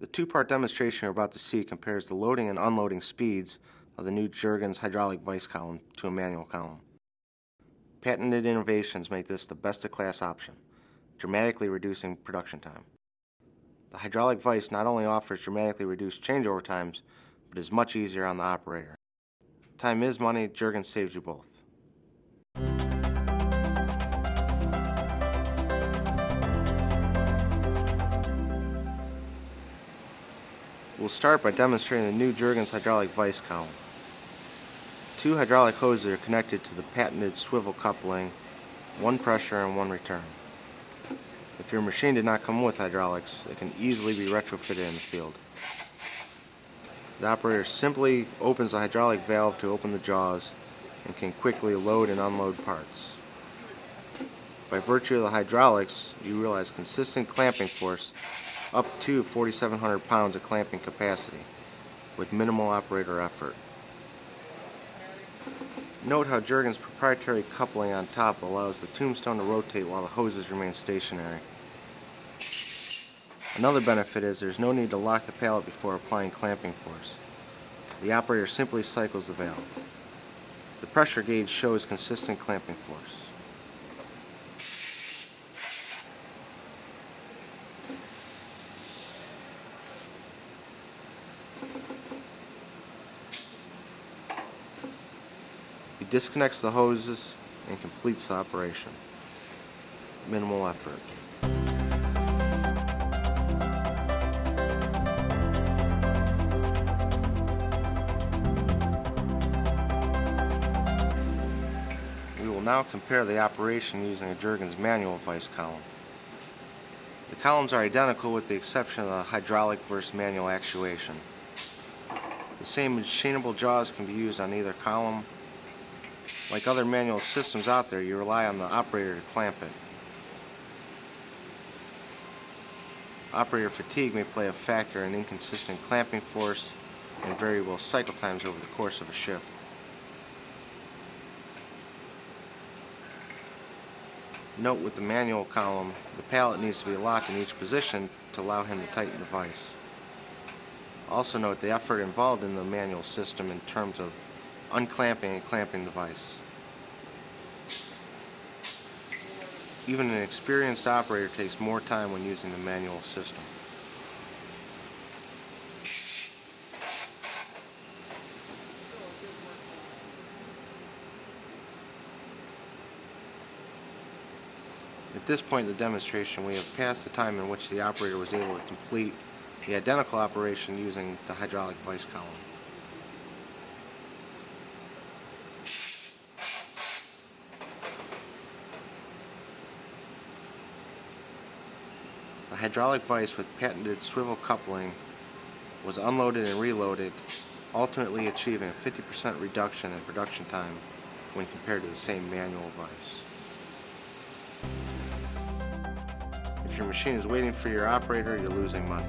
The two-part demonstration you're about to see compares the loading and unloading speeds of the new Jergens hydraulic vice column to a manual column. Patented innovations make this the best-of-class option, dramatically reducing production time. The hydraulic vice not only offers dramatically reduced changeover times, but is much easier on the operator. Time is money, Jergens saves you both. We'll start by demonstrating the new Jergens hydraulic vice column. Two hydraulic hoses are connected to the patented swivel coupling, one pressure and one return. If your machine did not come with hydraulics, it can easily be retrofitted in the field. The operator simply opens the hydraulic valve to open the jaws and can quickly load and unload parts. By virtue of the hydraulics, you realize consistent clamping force up to 4,700 pounds of clamping capacity with minimal operator effort. Note how Jergens' proprietary coupling on top allows the tombstone to rotate while the hoses remain stationary. Another benefit is there's no need to lock the pallet before applying clamping force. The operator simply cycles the valve. The pressure gauge shows consistent clamping force. Disconnects the hoses and completes the operation. Minimal effort. We will now compare the operation using a Jergens manual vice column. The columns are identical with the exception of the hydraulic versus manual actuation. The same machinable jaws can be used on either column. Like other manual systems out there, you rely on the operator to clamp it. Operator fatigue may play a factor in inconsistent clamping force and variable cycle times over the course of a shift. Note with the manual column, the pallet needs to be locked in each position to allow him to tighten the vise. Also note the effort involved in the manual system in terms of unclamping and clamping the vise. Even an experienced operator takes more time when using the manual system. At this point in the demonstration, we have passed the time in which the operator was able to complete the identical operation using the hydraulic vice column. The hydraulic vice with patented swivel coupling was unloaded and reloaded, ultimately achieving a 50% reduction in production time when compared to the same manual vice. If your machine is waiting for your operator, you're losing money.